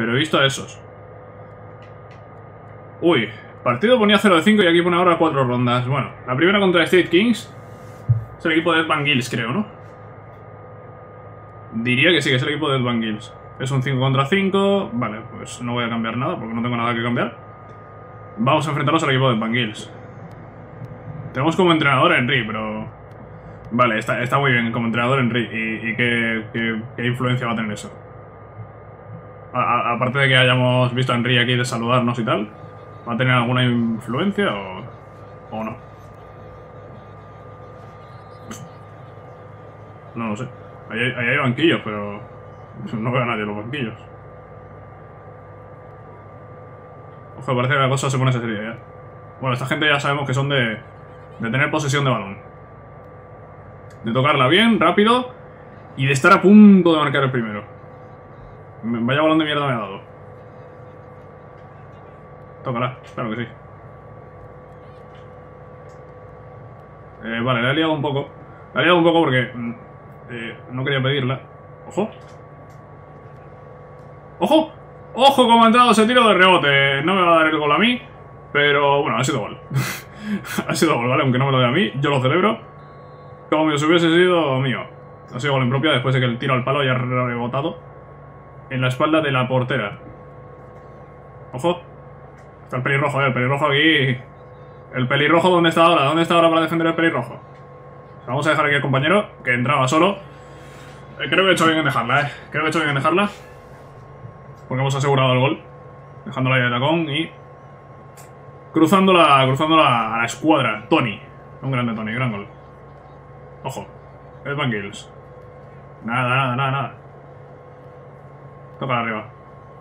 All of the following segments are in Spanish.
Pero he visto a esos. Uy, partido ponía 0 de 5 y aquí pone ahora 4 rondas. Bueno, la primera contra State Kings. Es el equipo de Ed Van Gills, creo, ¿no? Diría que sí, que es el equipo de Ed Van Gills. Es un 5 contra 5. Vale, pues no voy a cambiar nada porque no tengo nada que cambiar. Vamos a enfrentarnos al equipo de Ed Van Gills. Tenemos como entrenador a Henry, pero... Vale, está, muy bien como entrenador Henry. ¿Y, qué, influencia va a tener eso? Aparte de que hayamos visto a Henry aquí de saludarnos y tal, ¿va a tener alguna influencia o, o no? No lo sé. Ahí, hay banquillos, pero no veo a nadie los banquillos. Ojo, parece que la cosa se pone seria ya. Bueno, esta gente ya sabemos que son de, de tener posesión de balón. De tocarla bien, rápido. Y de estar a punto de marcar el primero. Vaya balón de mierda me ha dado. Tócala, claro que sí. Eh, vale, le he liado un poco. Le he liado un poco porque... Eh, no quería pedirla. ¡Ojo! ¡Ojo! ¡Ojo cómo ha entrado ese tiro de rebote! No me va a dar el gol a mí, pero bueno, ha sido gol. ha sido gol, ¿vale? Aunque no me lo dé a mí, yo lo celebro. Como si hubiese sido mío. Ha sido gol impropia después de que el tiro al palo haya rebotado en la espalda de la portera. ¡Ojo! Está el pelirrojo, eh, el pelirrojo aquí. ¿El pelirrojo dónde está ahora? ¿Dónde está ahora para defender el pelirrojo? Vamos a dejar aquí al compañero, que entraba solo. Eh, creo que he hecho bien en dejarla, eh. Creo que he hecho bien en dejarla. Porque hemos asegurado el gol. Dejándola ahí de tacón y... Cruzándola, cruzándola a la escuadra. Tony. Un grande Tony, gran gol. Ojo. Ed Van Gills. Nada, nada, nada, nada. Toca arriba.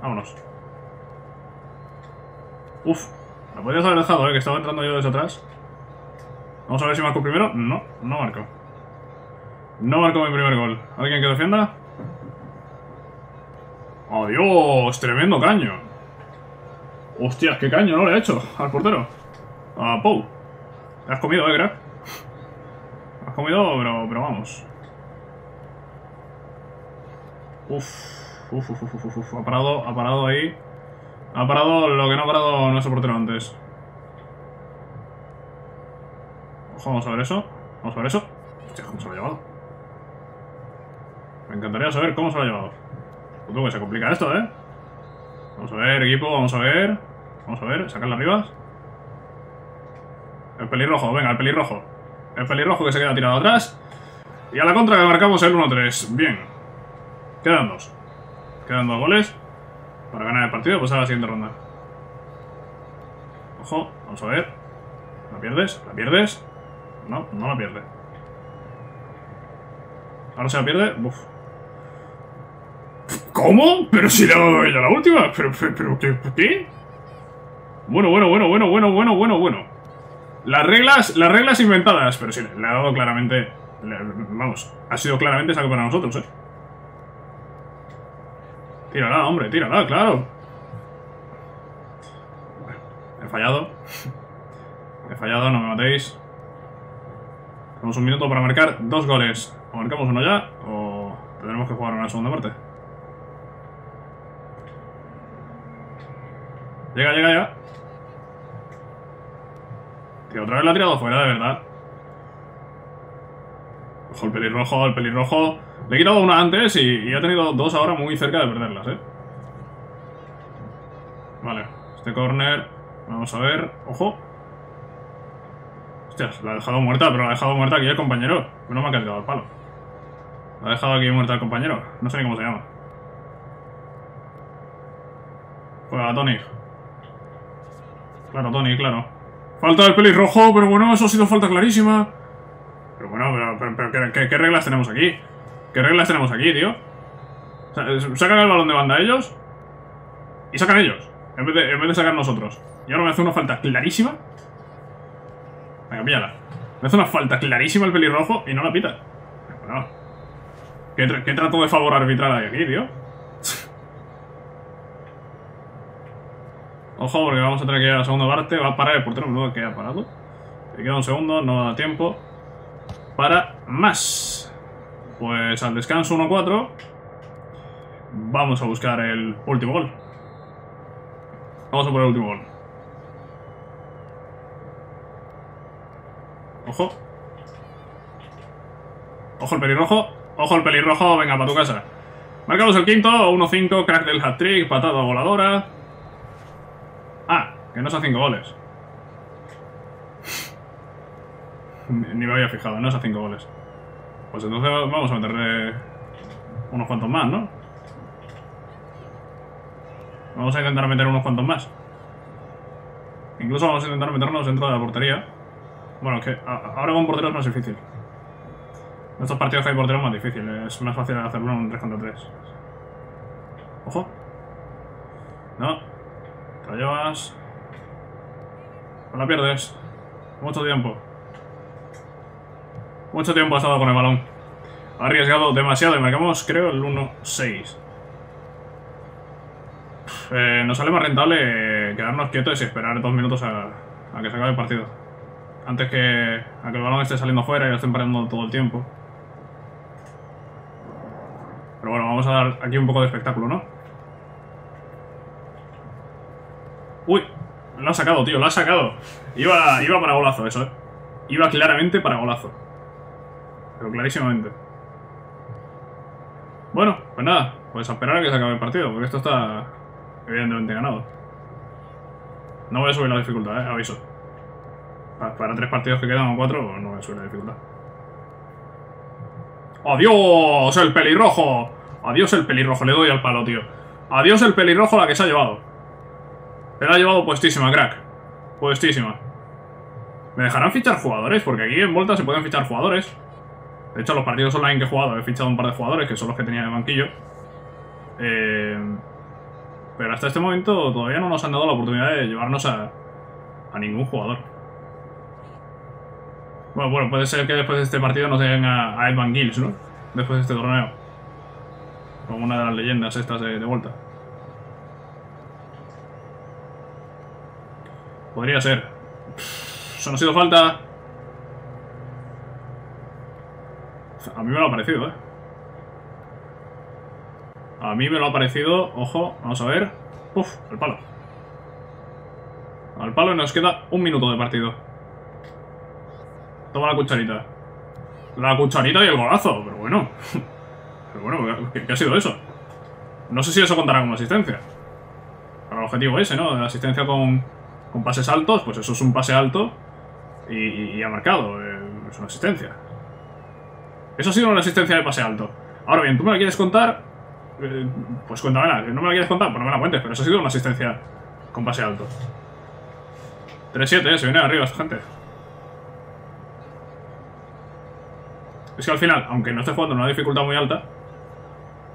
Vámonos. Uf. La podrías haber dejado, eh, que estaba entrando yo desde atrás. Vamos a ver si marco primero. No, no marco. No marco mi primer gol. ¿Alguien que defienda? ¡Adiós! ¡Tremendo caño! ¡Hostias, qué caño no le he hecho al portero! A Pou. Has comido, eh, crack. Has comido, pero, pero vamos. Uf. Uf, uf, uf, uf. Ha parado, ha parado ahí. Ha parado lo que no ha parado nuestro portero antes. Ojo, vamos a ver eso. Vamos a ver eso. Hostia, ¿cómo se lo ha llevado? Me encantaría saber cómo se lo ha llevado. Puto que se complica esto, ¿eh? Vamos a ver, equipo, vamos a ver. Vamos a ver, sacarla arriba. El pelirrojo, venga, el pelirrojo. El pelirrojo que se queda tirado atrás. Y a la contra que marcamos el 1-3. Bien. Quedan dos. Quedan dos goles. Para ganar el partido, pues a la siguiente ronda. Ojo, vamos a ver. ¿La pierdes? ¿La pierdes? No, no la pierde. Ahora se la pierde. ¿Cómo? Pero si le ha dado ella la última. Pero, pero, pero ¿qué. Bueno, bueno, bueno, bueno, bueno, bueno, bueno, bueno. Las reglas, las reglas inventadas. Pero sí, le ha dado claramente... Vamos, ha sido claramente saco para nosotros, eh. Tírala, hombre, tírala, claro. He fallado. He fallado, no me matéis. Tenemos un minuto para marcar dos goles. O marcamos uno ya, o tendremos que jugar una segunda parte. Llega, llega, llega. Tío, otra vez la ha tirado fuera, de verdad. Ojo, el pelirrojo, el pelirrojo. Le he quitado una antes y, y ha tenido dos ahora muy cerca de perderlas, ¿eh? Vale, este corner. Vamos a ver. Ojo. Hostias, la ha dejado muerta, pero la ha dejado muerta aquí el compañero. No me ha cargado el palo. La ha dejado aquí muerta el compañero. No sé ni cómo se llama. Juega Tony. Claro, Tony, claro. Falta del pelirrojo, pero bueno, eso ha sido falta clarísima. Pero bueno, pero, pero, ¿qué, ¿qué, reglas tenemos aquí? ¿Qué reglas tenemos aquí, tío? Sacan el balón de banda ellos y sacan ellos, en vez de, en vez de sacar nosotros. Y ahora me hace una falta clarísima. Venga, píllala. Me hace una falta clarísima el pelirrojo y no la pita. Bueno, ¿qué, ¿qué trato de favor arbitral hay aquí, tío? Ojo, porque vamos a tener que ir a la segunda parte. Va a parar el portero, menudo que ha parado. Le queda un segundo, no da tiempo. Para más. Pues al descanso 1-4. Vamos a buscar el último gol. Vamos a por el último gol. Ojo. Ojo el pelirrojo. Ojo el pelirrojo. Venga, para tu casa. Marcamos el quinto. 1-5. Crack del hat-trick. Patada voladora. Ah, que no a cinco goles. Ni me había fijado. No es a cinco goles. Pues entonces vamos a meterle unos cuantos más, ¿no? Vamos a intentar meter unos cuantos más. Incluso vamos a intentar meternos dentro de la portería. Bueno, que ahora con portero es más difícil. En estos partidos que hay portero es más difícil. Es más fácil hacerlo en un 3 contra 3. Ojo. No. Te la llevas. No la pierdes. Mucho tiempo. Mucho tiempo ha estado con el balón. Ha arriesgado demasiado y marcamos, creo, el 1-6. Eh, nos sale más rentable quedarnos quietos y esperar dos minutos a, que se acabe el partido. Antes que a que el balón esté saliendo fuera y lo estén parando todo el tiempo. Pero bueno, vamos a dar aquí un poco de espectáculo, ¿no? Uy, lo ha sacado, tío, lo ha sacado. Iba, iba para golazo eso, ¿eh? Iba claramente para golazo. Pero clarísimamente. Bueno, pues nada, pues a esperar a que se acabe el partido, porque esto está evidentemente ganado. No voy a subir la dificultad, eh, aviso. Para, tres partidos que quedan o cuatro, no voy a subir la dificultad. ¡Adiós, el pelirrojo! Adiós el pelirrojo, le doy al palo, tío. Adiós el pelirrojo la que se ha llevado. Se la ha llevado puestísima, crack. Puestísima. ¿Me dejarán fichar jugadores? Porque aquí en Volta se pueden fichar jugadores. De hecho, los partidos online que he jugado he fichado un par de jugadores, que son los que tenía de banquillo. Eh, pero hasta este momento todavía no nos han dado la oportunidad de llevarnos a, a ningún jugador. Bueno, bueno, puede ser que después de este partido nos den a, a Gills, ¿no? Después de este torneo. Como una de las leyendas estas de, de vuelta. Podría ser. Eso no ha sido falta. A mí me lo ha parecido, ¿eh? A mí me lo ha parecido... Ojo, vamos a ver. Uf, el palo. Al palo y nos queda un minuto de partido. Toma la cucharita. La cucharita y el golazo, pero bueno. Pero bueno, ¿qué, ha sido eso? No sé si eso contará como asistencia. Para el objetivo ese, ¿no? asistencia con, con pases altos, pues eso es un pase alto y, ha marcado. Eh, es una asistencia. Eso ha sido una asistencia de pase alto. Ahora bien, ¿tú me la quieres contar? Eh, pues cuéntamela. Si no me la quieres contar, pues no me la cuentes. Pero eso ha sido una asistencia con pase alto. 3-7, eh, se viene arriba esta gente. Es que al final, aunque no esté jugando en una dificultad muy alta,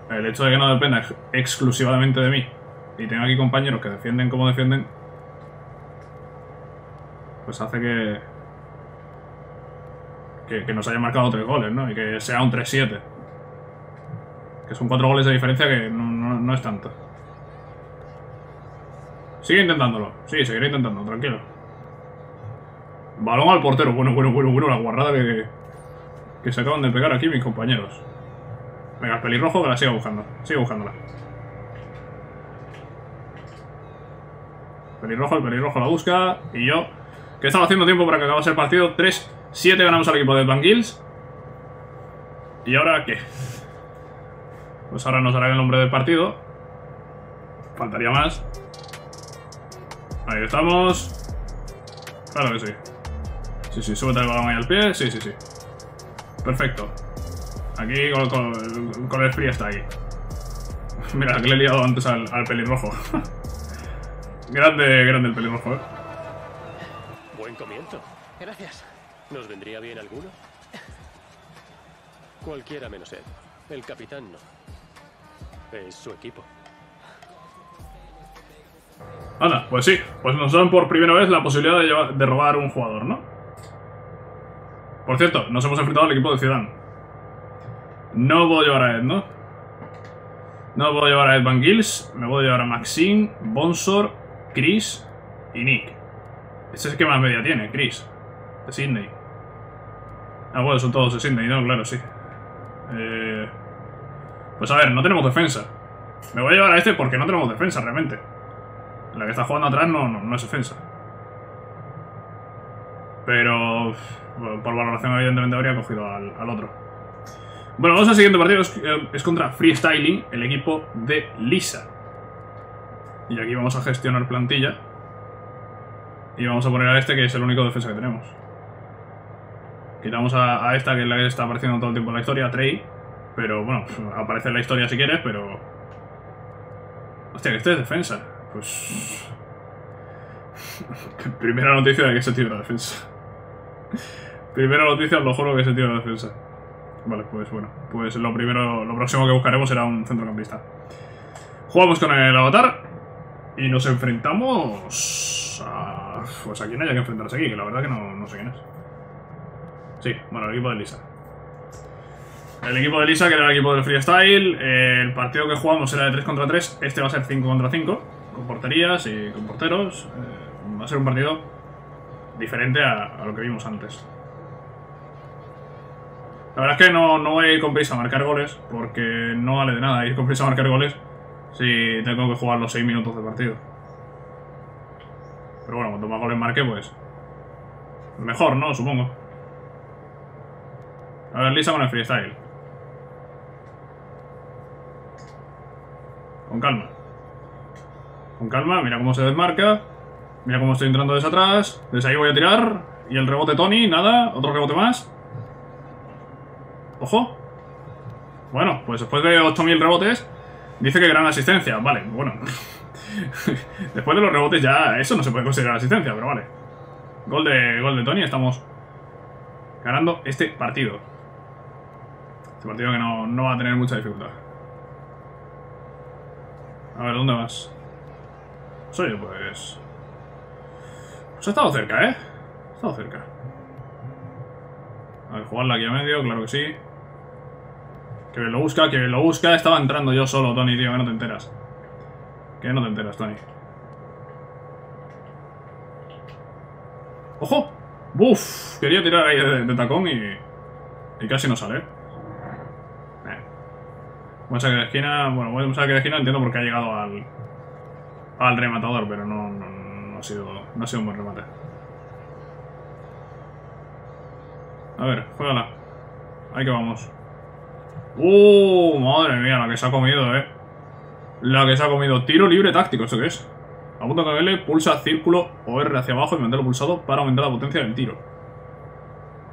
el hecho de que no dependa exclusivamente de mí y tenga aquí compañeros que defienden como defienden, pues hace que, que, nos haya marcado tres goles, ¿no? Y que sea un 3-7. Que son cuatro goles de diferencia que no, es tanto. Sigue intentándolo. Sí, seguiré intentando, tranquilo. Balón al portero. Bueno, bueno, bueno, bueno, la guarrada que, que se acaban de pegar aquí mis compañeros. Venga, el pelirrojo que la siga buscando. Sigue buscándola. Pelirrojo, el pelirrojo la busca. Y yo, que estaba haciendo tiempo para que acabase el partido. 3 7 ganamos al equipo de Van Gils. ¿Y ahora qué? Pues ahora nos dará el nombre del partido. Faltaría más. Ahí estamos. Claro que sí. Sí, sí, súbete el balón ahí al pie. Sí, sí, sí. Perfecto. Aquí con, el free está ahí. Mira, que le he liado antes al, al pelirrojo. grande, grande el pelirrojo, eh. Buen comienzo. Gracias. ¿Nos vendría bien alguno? Cualquiera menos él. El capitán no. Es su equipo. Anda, pues sí. Pues nos dan por primera vez la posibilidad de, de robar un jugador, ¿no? Por cierto, nos hemos enfrentado al equipo de Ciudad. No puedo llevar a Ed, ¿no? No puedo llevar a Ed Van Gils. Me puedo llevar a Maxine, Bonsor, Chris y Nick. Este es el que más media tiene, Chris. De Sydney. Ah, bueno, son todos de Sydney, ¿no? Claro, sí. Eh... Pues a ver, no tenemos defensa. Me voy a llevar a este porque no tenemos defensa, realmente. La que está jugando atrás no, no, no es defensa. Pero por valoración evidentemente habría cogido al, al otro. Bueno, vamos al siguiente partido. Es, eh, es contra Freestyling, el equipo de Lisa. Y aquí vamos a gestionar plantilla. Y vamos a poner a este que es el único defensa que tenemos. Quitamos a, esta que es la que está apareciendo todo el tiempo en la historia, Trey. Pero bueno, aparece en la historia si quieres, pero... Hostia, que este es defensa. Pues... Primera noticia de que ese tío era defensa. Primera noticia, os lo juro que ese tío era defensa. Vale, pues bueno. Pues lo primero, lo próximo que buscaremos será un centrocampista. Jugamos con el avatar. Y nos enfrentamos a... Pues a quien haya que enfrentarse aquí, que la verdad que no, no sé quién es. Sí, bueno, el equipo de Lisa. El equipo de Lisa, que era el equipo del freestyle. el partido que jugamos era de 3 contra 3. Este va a ser 5 contra 5. Con porterías y con porteros. Eh, va a ser un partido diferente a, a lo que vimos antes. La verdad es que no, no voy a ir con prisa a marcar goles. Porque no vale de nada ir con prisa a marcar goles. Si tengo que jugar los 6 minutos de partido. Pero bueno, cuanto más goles marque, pues. Mejor, ¿no? Supongo. A ver, Lisa con el freestyle. Con calma. Con calma, mira cómo se desmarca. Mira cómo estoy entrando desde atrás. Desde ahí voy a tirar. Y el rebote Tony, nada. Otro rebote más. Ojo. Bueno, pues después de 8000 rebotes, dice que gran asistencia. Vale, bueno. después de los rebotes ya eso no se puede considerar asistencia, pero vale. Gol de, gol de Tony, estamos ganando este partido. Partido que no, no va a tener mucha dificultad. A ver, ¿dónde vas? Soy pues... Pues ha estado cerca, ¿eh? Ha estado cerca. A ver, jugarla aquí a medio, claro que sí. Que lo busca, que lo busca. Estaba entrando yo solo, Tony, tío, que no te enteras. Que no te enteras, Tony. ¡Ojo! ¡Buf! Quería tirar ahí de, de tacón y... Y casi no sale. Buen saque de esquina... Bueno, buen saque de esquina entiendo porque ha llegado al... Al rematador, pero no, no, ha sido... No ha sido un buen remate. A ver, juégala. Ahí que vamos. ¡Uh! Madre mía, la que se ha comido, eh. La que se ha comido. Tiro libre táctico, ¿esto qué es? Apunta con L, pulsa círculo o R hacia abajo y manténlo pulsado para aumentar la potencia del tiro.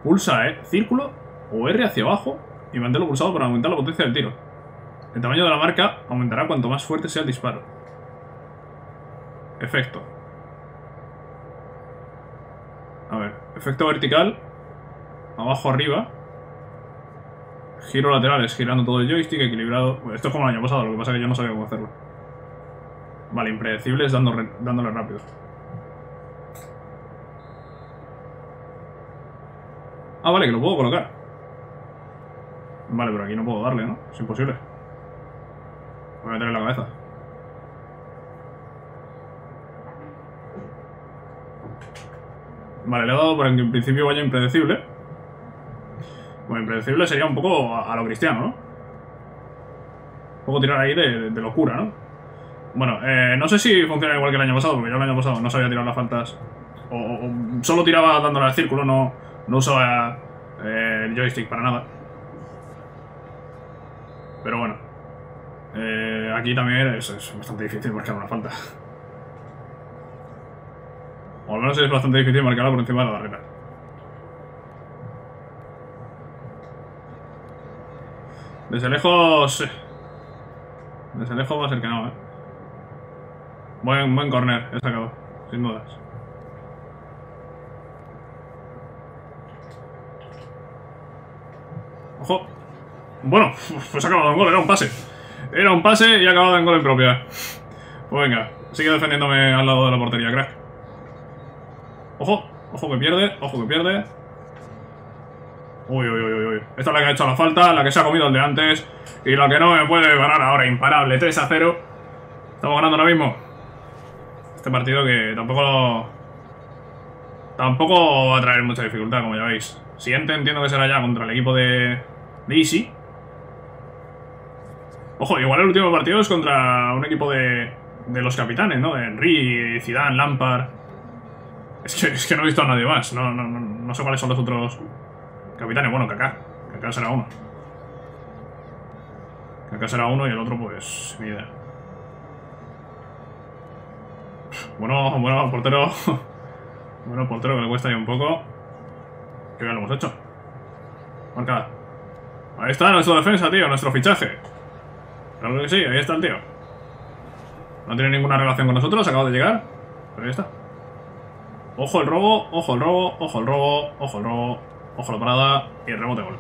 Pulsa, eh, círculo o R hacia abajo y manténlo pulsado para aumentar la potencia del tiro. El tamaño de la marca aumentará cuanto más fuerte sea el disparo. Efecto. A ver, efecto vertical. Abajo arriba. Giro laterales, girando todo el joystick, equilibrado. Esto es como el año pasado, lo que pasa es que yo no sabía cómo hacerlo. Vale, impredecibles dando dándole rápido. Ah, vale, que lo puedo colocar. Vale, pero aquí no puedo darle, ¿no? Es imposible. Voy a meter en la cabeza. Vale, le he dado para que en principio vaya impredecible. Bueno, impredecible sería un poco a, lo cristiano, ¿no? Un poco tirar ahí de, locura, ¿no? Bueno, eh, no sé si funciona igual que el año pasado, porque yo el año pasado no sabía tirar las faltas. O solo tiraba dándole al círculo, no, no usaba eh, el joystick para nada. Pero bueno. Eh, aquí también es, bastante difícil marcar una falta. O al menos es bastante difícil marcarla por encima de la barrera. Desde lejos... Desde lejos va a ser que no, eh. Buen, buen corner, he sacado, sin dudas. Ojo. Bueno, pues ha acabado en gol, era un pase. Era un pase y ha acabado en gol en propia. Pues venga, sigue defendiéndome al lado de la portería, crack. Ojo, ojo que pierde, ojo que pierde. Uy, uy, uy, uy. Esta es la que ha hecho la falta, la que se ha comido el de antes. Y la que no me puede ganar ahora, imparable, 3 a 0. Estamos ganando ahora mismo. Este partido que tampoco lo... Tampoco va a traer mucha dificultad, como ya veis. Siguiente entiendo que será ya contra el equipo de... De Easy. Ojo, igual el último partido es contra un equipo de... de los capitanes, ¿no? De Henry, Zidane, Lampard. Es que, es que no he visto a nadie más. No, no, no, no sé cuáles son los otros capitanes. Bueno, Kaká. Kaká será uno. Kaká será uno y el otro, pues, ni idea. Bueno, bueno, portero. Bueno, portero que le cuesta ahí un poco. Que bien lo hemos hecho. Marcada. Ahí está nuestra defensa, tío, nuestro fichaje. Claro que sí, ahí está el tío. No tiene ninguna relación con nosotros, acaba de llegar. Pero ahí está. Ojo el robo, ojo el robo, ojo el robo, ojo el robo, ojo la parada y el rebote gol.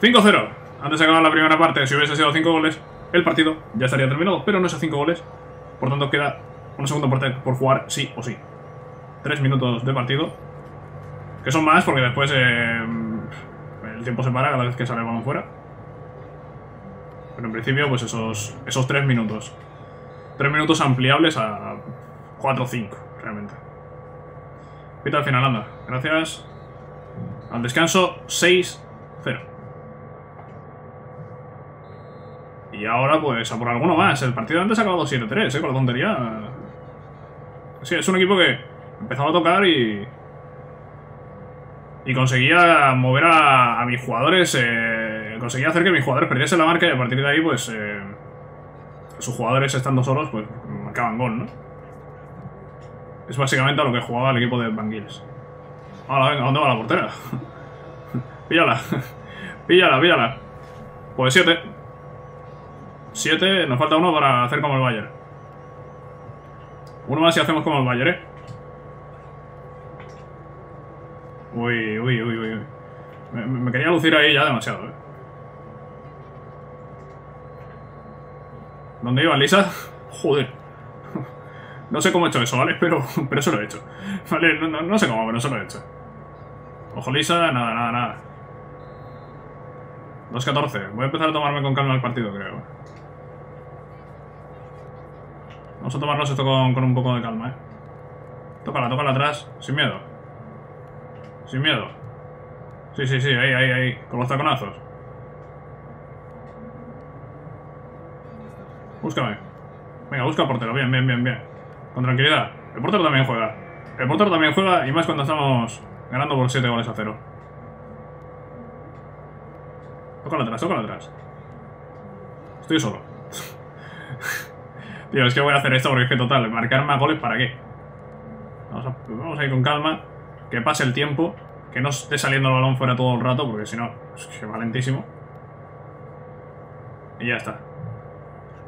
5-0. Antes de acabar la primera parte, si hubiese sido 5 goles, el partido ya estaría terminado, pero no es a 5 goles. Por tanto, queda una segunda parte por jugar sí o sí. 3 minutos de partido. Que son más porque después eh, el tiempo se para cada vez que sale el balón fuera. Pero en principio, pues esos, esos 3 minutos. 3 minutos ampliables a 4 o 5, realmente. Pita al final, anda. Gracias. Al descanso, 6-0. Y ahora, pues, a por alguno más. El partido antes ha acabado 7-3, ¿eh? Con la tontería. Sí, es un equipo que empezaba a tocar y... Y conseguía mover a, a mis jugadores... Eh, conseguía hacer que mis jugadores perdiesen la marca y a partir de ahí, pues... Eh, sus jugadores estando solos, pues, marcaban gol, ¿no? Es básicamente a lo que jugaba el equipo de Banguiles. Hola, venga, ¿dónde va la portera? píllala. píllala, píllala. Pues 7. 7, nos falta uno para hacer como el Bayern. Uno más y hacemos como el Bayern, ¿eh? Uy, uy, uy, uy. Me, me quería lucir ahí ya demasiado, ¿eh? ¿Dónde iba, Lisa? Joder. No sé cómo he hecho eso, ¿vale? Pero, pero eso lo he hecho. Vale, no, no, no sé cómo, pero eso lo he hecho. Ojo lisa, nada, nada, nada. 2-14. Voy a empezar a tomarme con calma el partido, creo. Vamos a tomarnos esto con, con un poco de calma, ¿eh? Tócala, tócala atrás. Sin miedo. Sin miedo. Sí, sí, sí, ahí, ahí, ahí. Con los taconazos. Búscame. Venga, busca al portero. Bien, bien, bien, bien. Con tranquilidad. El portero también juega. El portero también juega y más cuando estamos ganando por 7 goles a 0. Tócala atrás, tócala atrás. Estoy solo. Tío, es que voy a hacer esto porque es que total, marcar más goles para qué. Vamos a, vamos a ir con calma. Que pase el tiempo. Que no esté saliendo el balón fuera todo el rato porque si no, es que va lentísimo. Y ya está.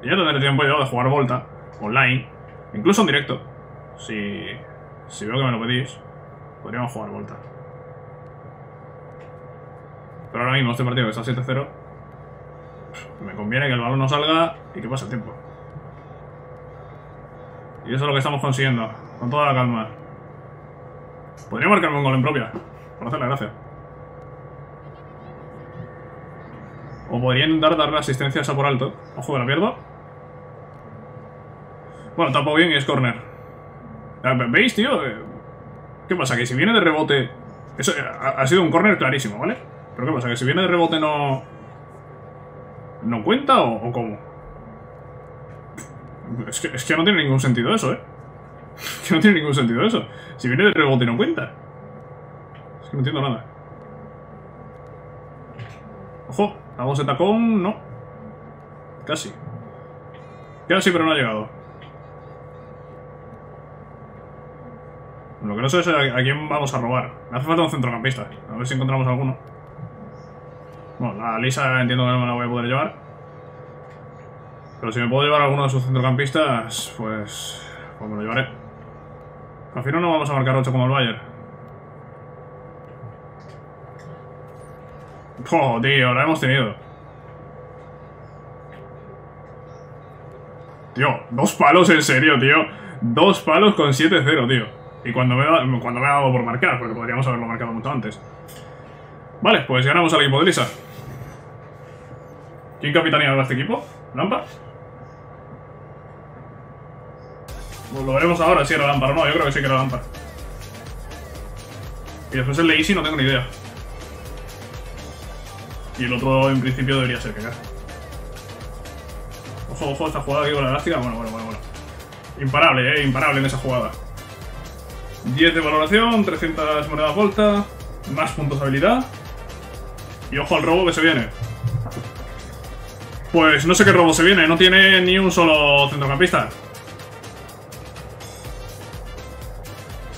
Y ya tendré tiempo yo de jugar Volta online, incluso en directo. Si, si veo que me lo pedís, podríamos jugar Volta. Pero ahora mismo este partido que está 7-0, me conviene que el balón no salga y que pase el tiempo. Y eso es lo que estamos consiguiendo, con toda la calma. Podría marcarme un gol en propia, por hacer la gracia. O podría intentar darle asistencia a esa por alto. Ojo, que la pierdo. Bueno, tapo bien y es corner. ¿Veis, tío? ¿Qué pasa? Que si viene de rebote... Eso ha sido un corner clarísimo, ¿vale? Pero ¿qué pasa? Que si viene de rebote no... ¿No cuenta o, cómo? Es que, es que no tiene ningún sentido eso, ¿eh? Es que no tiene ningún sentido eso. Si viene de rebote no cuenta. Es que no entiendo nada. Ojo, voz de tacón, no. Casi. Casi, pero no ha llegado. Lo que no sé es a, quién vamos a robar. Me hace falta un centrocampista. A ver si encontramos alguno. Bueno, la Lisa entiendo que no me la voy a poder llevar. Pero si me puedo llevar alguno de sus centrocampistas, pues... Pues me lo llevaré. Al final no vamos a marcar 8 como el Bayern. Oh, tío, la hemos tenido. Tío, dos palos en serio, tío. Dos palos con 7-0, tío. Y cuando me, cuando me ha dado por marcar, porque podríamos haberlo marcado mucho antes. Vale, pues ganamos al equipo de Lisa. ¿Quién capitaneaba este equipo? ¿Lampa? Pues lo veremos ahora si era Lampard o no. Yo creo que sí que era Lampard. Y después el de Easy no tengo ni idea. Y el otro en principio debería ser que Ojo, ojo, esta jugada aquí con la elástica. Bueno, bueno, bueno, bueno. Imparable, eh, imparable en esa jugada. 10 de valoración, 300 monedas volta, más puntos de habilidad. Y ojo al robo que se viene. Pues no sé qué robo se viene, no tiene ni un solo centrocampista.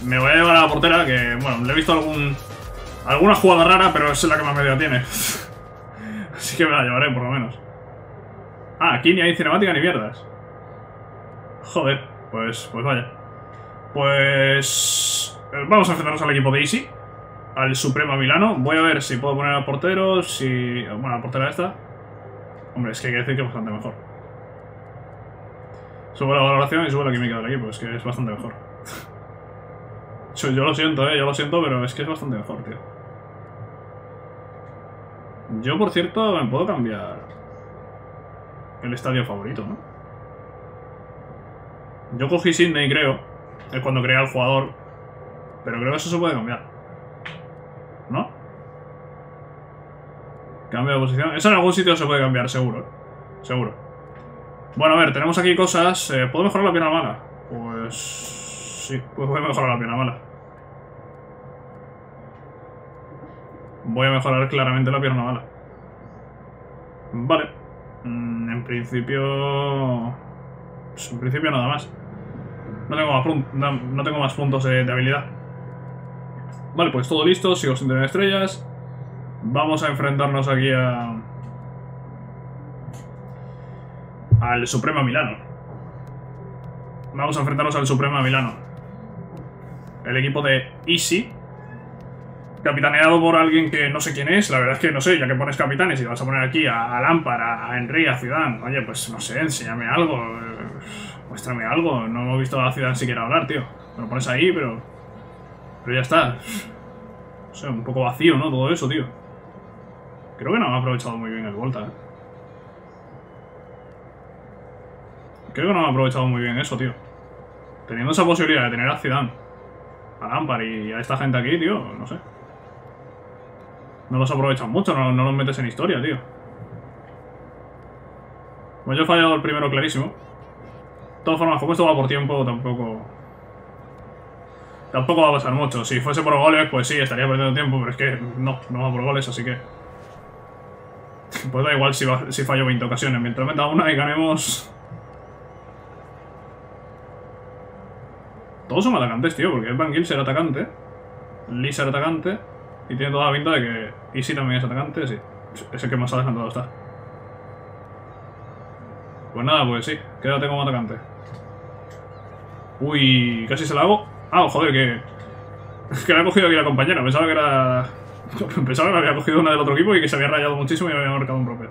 Me voy a llevar a la portera, que bueno, le he visto algún alguna jugada rara, pero es la que más media tiene. Así que me la llevaré, por lo menos. Ah, aquí ni hay cinemática ni mierdas. Joder, pues, pues vaya. Pues... eh, Vamos a enfrentarnos al equipo de Easy. Al Suprema Milano. Voy a ver si puedo poner al portero, si... Bueno, la portera esta. Hombre, es que hay que decir que es bastante mejor. Sube la valoración y sube la química del equipo, es que es bastante mejor. Yo, yo lo siento, eh, yo lo siento, pero es que es bastante mejor, tío. Yo, por cierto, me puedo cambiar el estadio favorito, ¿no? Yo cogí Sydney, creo, es cuando creé al jugador, pero creo que eso se puede cambiar. ¿No? Cambio de posición. Eso en algún sitio se puede cambiar, seguro. ¿eh? Seguro. Bueno, a ver, tenemos aquí cosas. eh, ¿Puedo mejorar la pierna mala? Pues... Sí, pues voy a mejorar la pierna mala. Voy a mejorar claramente la pierna mala. Vale. Mm, En principio... pues en principio nada más. No tengo más, no, no tengo más puntos de, habilidad. Vale, pues todo listo. Sigo sin tener estrellas. Vamos a enfrentarnos aquí a... Al Suprema Milano. Vamos a enfrentarnos al Suprema Milano. El equipo de Easy. Capitaneado por alguien que no sé quién es. La verdad es que no sé, ya que pones capitanes y vas a poner aquí a, a a, a a Zidane. Oye, pues no sé, enséñame algo. Muéstrame algo. No hemos visto a Zidane siquiera hablar, tío. Me lo pones ahí, pero... Pero ya está. No sé, un poco vacío, ¿no? Todo eso, tío. Creo que no han aprovechado muy bien el Volta, ¿eh? Creo que no han aprovechado muy bien eso, tío. Teniendo esa posibilidad de tener a Zidane, a Lampard y a esta gente aquí, tío, no sé. No los aprovechan mucho, no, no los metes en historia, tío. Pues yo he fallado el primero clarísimo. De todas formas, como esto va por tiempo, tampoco... Tampoco va a pasar mucho. Si fuese por goles, pues sí, estaría perdiendo tiempo, pero es que no, no va por goles, así que... Pues da igual si, va- si fallo 20 ocasiones. Mientras meta una y ganemos... Todos son atacantes, tío, porque Van Gil será atacante. Lee será atacante. Y tiene toda la pinta de que Easy también es atacante, sí. Es el que más adelantado está. Pues nada, pues sí, quédate como atacante. Uy, casi se la hago. Ah, joder, que. Que la ha cogido aquí la compañera. Pensaba que era. Pensaba que la había cogido una del otro equipo y que se había rayado muchísimo y había marcado un propio.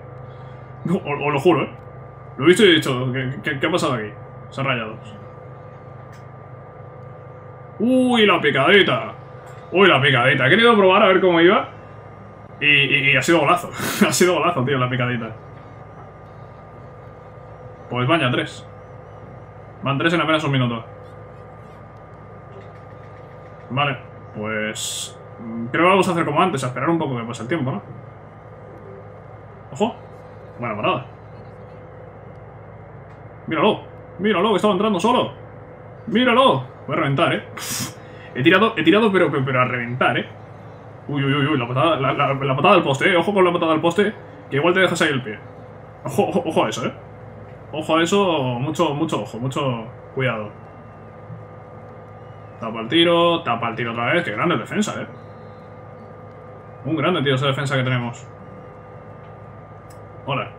No, os lo juro, eh. Lo he visto y he dicho, ¿qué, ha pasado aquí? Se ha rayado. Uy, la picadita. Uy, la picadita. He querido probar a ver cómo iba. Y- y ha sido golazo. ha sido golazo, tío, la picadita. Pues vaya, tres. Van tres en apenas un minuto. Vale, pues... mm, Creo que vamos a hacer como antes, a esperar un poco que pase el tiempo, ¿no? ¡Ojo! Buena parada. ¡Míralo! ¡Míralo, que estaba entrando solo! ¡Míralo! Voy a reventar, ¿eh? He tirado, he tirado pero, pero, a reventar, ¿eh? Uy, uy, uy, uy, la patada, la, patada del poste, ¿eh? Ojo con la patada del poste, que igual te dejas ahí el pie. Ojo, ojo, ojo a eso, ¿eh? Ojo a eso, mucho, mucho ojo, mucho cuidado. Tapa el tiro, tapa el tiro otra vez. Qué grande defensa, eh. Un grande, tío, esa defensa que tenemos. Hola.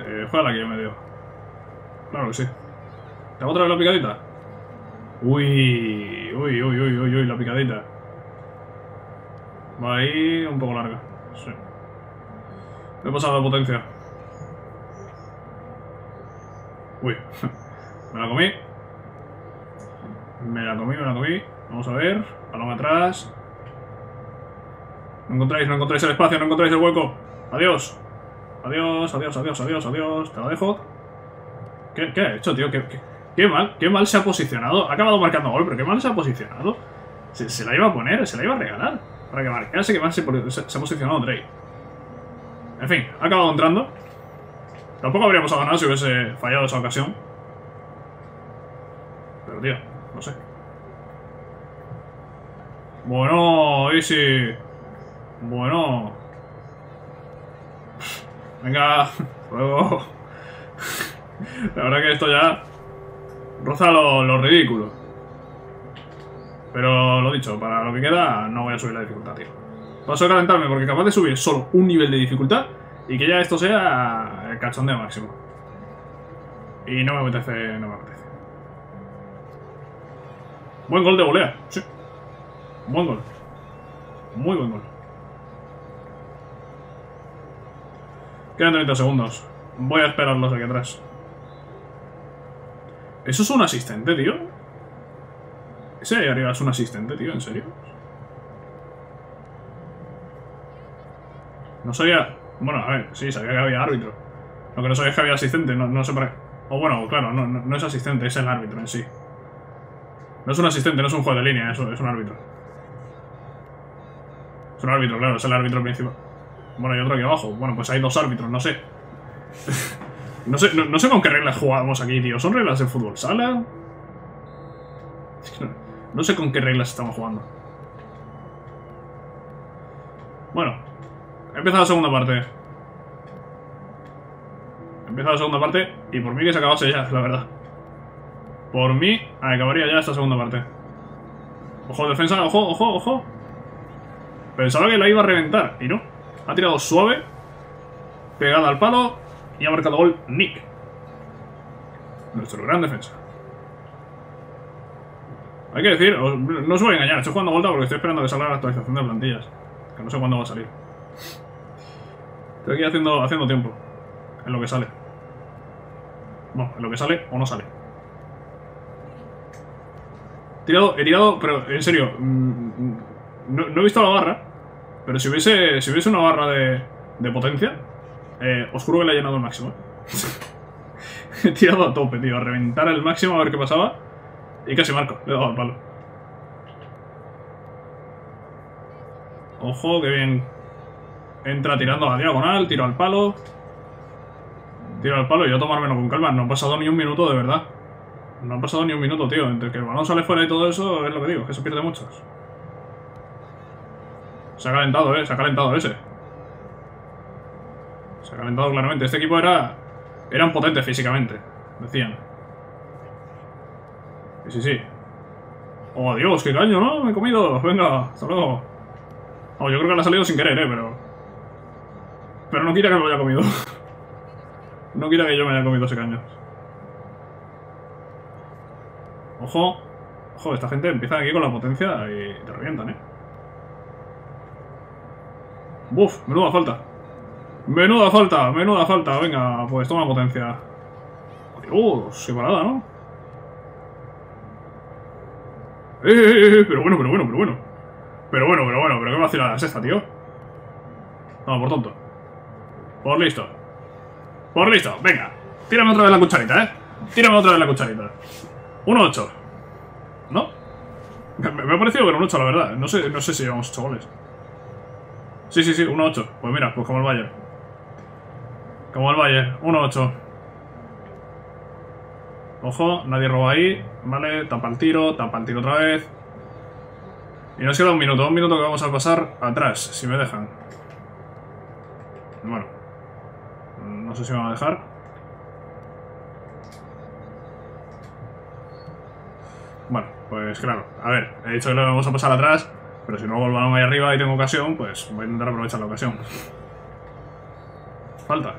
Eh, juega aquí en medio. Claro que sí. ¿Te hago otra vez la picadita? Uy, uy, uy, uy, uy, uy, la picadita. Va ahí un poco larga. Sí. Me he pasado de potencia. Uy, me la comí. Me la comí, me la comí. Vamos a ver. Balón atrás. No encontráis, no encontráis el espacio, no encontráis el hueco. Adiós. Adiós, adiós, adiós, adiós, adiós. Te la dejo. ¿Qué, qué ha hecho, tío? ¿Qué, qué, qué mal, qué mal se ha posicionado. Ha acabado marcando gol, pero qué mal se ha posicionado. Se, se la iba a poner, se la iba a regalar. Para que marcase que mal se, se, se ha posicionado Drake. En fin, ha acabado entrando. Tampoco habríamos ganado si hubiese fallado esa ocasión. Pero, tío, no sé. Bueno, Easy. Bueno. Venga, luego. La verdad que esto ya roza lo, lo ridículo. Pero lo dicho, para lo que queda no voy a subir la dificultad, tío. Paso a calentarme porque capaz de subir solo un nivel de dificultad y que ya esto sea el cachondeo máximo. Y no me apetece, no me apetece. Buen gol de volea, sí. Buen gol. Muy buen gol. Quedan 30 segundos. Voy a esperarlos aquí atrás. ¿Eso es un asistente, tío? Ese ahí arriba es un asistente, tío, ¿en serio? No sabía... Bueno, a ver, sí, sabía que había árbitro. Lo que no sabía es que había asistente, no, no sé para qué. O bueno, claro, no, no, no es asistente, es el árbitro en sí. No es un asistente, no es un juego de línea, es, un árbitro. Es un árbitro, claro, es el árbitro principal. Bueno, y otro aquí abajo. Bueno, pues hay dos árbitros, no sé. no sé, no, sé con qué reglas jugamos aquí, tío. ¿Son reglas de fútbol sala? Es que no, sé con qué reglas estamos jugando. Bueno, he empezado la segunda parte. He empezado la segunda parte y por mí que se acabase ya, la verdad. Por mí acabaría ya esta segunda parte. Ojo, defensa, ojo, ojo, ojo. Pensaba que la iba a reventar y no. Ha tirado suave, pegada al palo y ha marcado gol Nick. Nuestro gran defensa. Hay que decir, no os voy a engañar, estoy jugando Volta porque estoy esperando que salga la actualización de plantillas. Que no sé cuándo va a salir. Estoy aquí haciendo, haciendo tiempo. En lo que sale. Bueno, en lo que sale o no sale. He tirado, pero en serio, mm, no, no he visto la barra, pero si hubiese, si hubiese una barra de, potencia, eh, os juro que la he llenado al máximo. he tirado a tope, tío, a reventar el máximo a ver qué pasaba. Y casi marco, le he dado al palo. Ojo, que bien. Entra tirando a la diagonal, tiro al palo. Tiro al palo y yo tomármelo con calma. No ha pasado ni un minuto, de verdad. No ha pasado ni un minuto, tío. Entre que el balón sale fuera y todo eso, es lo que digo, que se pierde muchos. Se ha calentado, eh. Se ha calentado ese. Se ha calentado claramente. Este equipo era. Eran potentes físicamente. Decían. Sí, sí, sí. Oh, Dios, qué caño, ¿no? Me he comido. Venga, hasta luego. Oh, yo creo que le ha salido sin querer, eh, pero. Pero no quiera que me lo haya comido. no quiera que yo me haya comido ese caño. Ojo. Ojo, esta gente empieza aquí con la potencia y te revientan, eh. Buf, menuda falta. Menuda falta, menuda falta. Venga, pues toma potencia. Dios, qué parada, ¿no? Eh, eh, eh, pero bueno, pero bueno, pero bueno. Pero bueno, pero bueno, pero qué vacilada es esta, tío. No, por tonto. Por listo. Por listo, venga. Tírame otra vez la cucharita, ¿eh? Tírame otra vez la cucharita. 1-8. ¿No? Me, me ha parecido que era un 8, la verdad. No sé, no sé si llevamos 8 goles. Sí, sí, sí, 1-8. Pues mira, pues como el Bayern. Como el Bayern, 1-8. Ojo, nadie roba ahí. Vale, tapa el tiro, tapa el tiro otra vez. Y nos queda un minuto, un minuto que vamos a pasar atrás, si me dejan. Bueno. No sé si me van a dejar. Bueno, pues claro. A ver, he dicho que lo vamos a pasar atrás, pero si no balón ahí arriba y tengo ocasión, pues voy a intentar aprovechar la ocasión. Falta.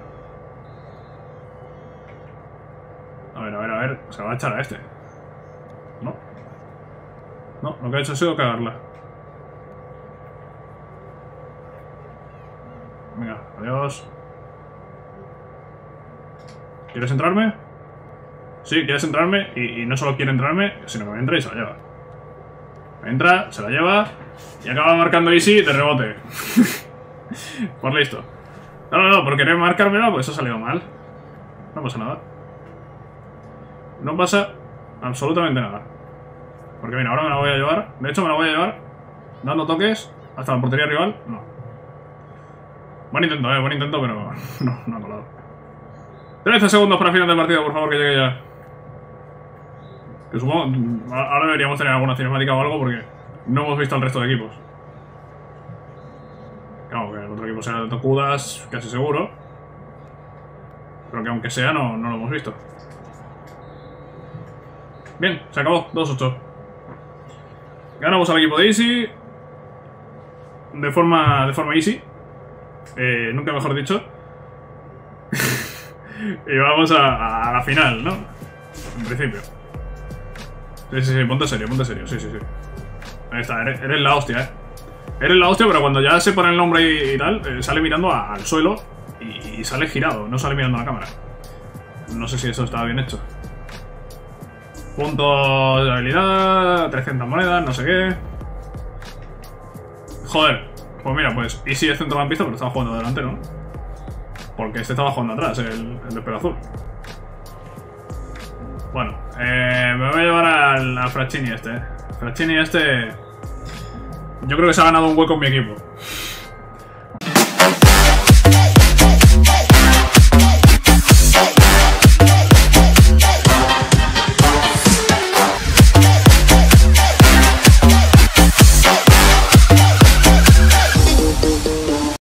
A ver, a ver, a ver. Se va a echar a este. No. No, lo que ha hecho ha sido cagarla. Venga, adiós. ¿Quieres entrarme? Sí, quieres entrarme y, no solo quiere entrarme, sino que me entra y se la lleva. Entra, se la lleva y acaba marcando Easy de rebote. Por listo. No, no, no, por querer marcármela, pues ha salido mal. No pasa nada. No pasa absolutamente nada. Porque mira, ahora me la voy a llevar. De hecho, me la voy a llevar dando toques hasta la portería rival. No. Buen intento, eh, buen intento, pero no, no ha colado. 13 segundos para final del partido, por favor, que llegue ya. Que supongo... Ahora deberíamos tener alguna cinemática o algo porque no hemos visto al resto de equipos. Claro, que el otro equipo será de Tokudas, casi seguro. Pero que aunque sea, no, no lo hemos visto. Bien, se acabó. 2-8. Ganamos al equipo de Easy. De forma, de forma easy. Eh, nunca mejor dicho. y vamos a, a, la final, ¿no? En principio. Sí, sí, sí, ponte serio, ponte serio. Sí, sí, sí. Ahí está, eres, eres la hostia, eh. Eres la hostia, pero cuando ya se pone el nombre y, y tal, eh, sale mirando al suelo y, y, sale girado, no sale mirando a la cámara. No sé si eso estaba bien hecho. Puntos de habilidad, 300 monedas, no sé qué. Joder, pues mira, pues Easy es centrocampista, pero estaba jugando delante, ¿no? Porque este estaba jugando atrás, el, el de pelo azul. Bueno, eh, me voy a llevar al, al Fraccini este, eh. Fraccini este... Yo creo que se ha ganado un hueco en mi equipo.